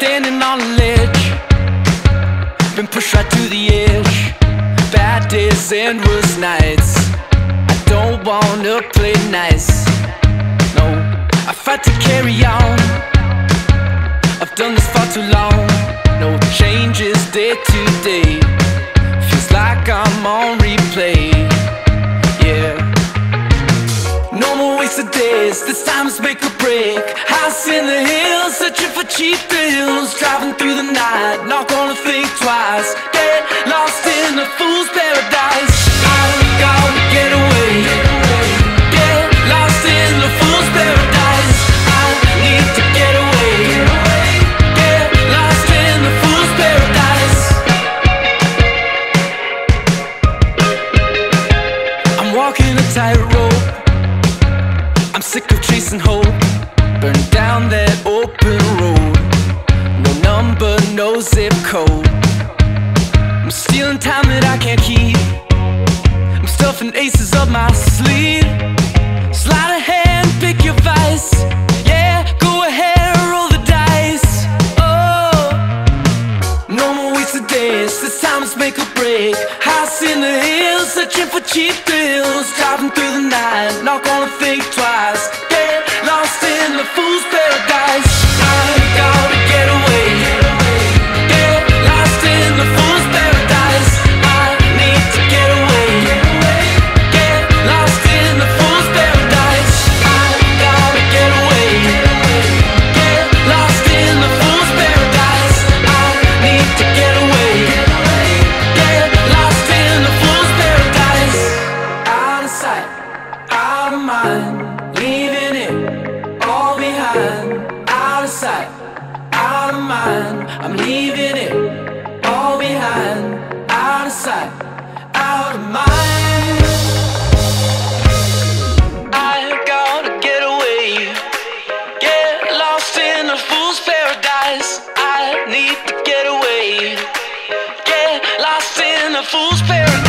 sitting on a ledge. Been pushed right to the edge. Bad days and worse nights. I don't wanna play nice. No, I fight to carry on. I've done this far too long. No changes day to day. Feels like I'm on replay days This time's make or break. House in the hills Searching for cheap deals Driving through the night Not gonna think twice. Get lost in a fool's paradise. Gotta get away. Get lost in the fool's paradise. I need to get away. Get lost in the fool's paradise. I'm walking a tightrope I'm sick of chasing hope. Burn down that open road. No number, no zip code. I'm stealing time that I can't keep. I'm stuffing aces up my sleeve this time is make or break. House in the hills, searching for cheap thrills. Driving through the night, not gonna think twice I'm leaving it all behind, out of sight, out of mind. I'm gonna get away, get lost in a fool's paradise. I need to get away, get lost in a fool's paradise.